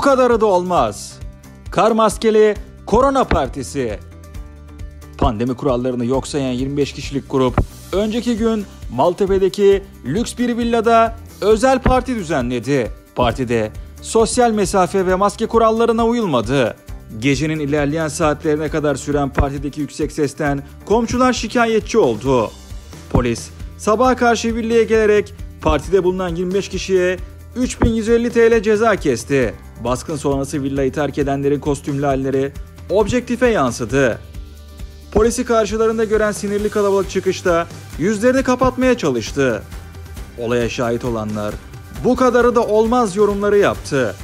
kadarı da olmaz. Kar maskeli korona partisi. Pandemi kurallarını yok sayan 25 kişilik grup önceki gün Maltepe'deki lüks bir villada özel parti düzenledi. Partide sosyal mesafe ve maske kurallarına uyulmadı. Gecenin ilerleyen saatlerine kadar süren partideki yüksek sesten komşular şikayetçi oldu. Polis sabaha karşı villaya gelerek partide bulunan 25 kişiye 3150 TL ceza kesti. Baskın sonrası villayı terk edenlerin kostümlü halleri objektife yansıdı. Polisi karşılarında gören sinirli kalabalık çıkışta yüzlerini kapatmaya çalıştı. Olaya şahit olanlar bu kadarı da olmaz yorumları yaptı.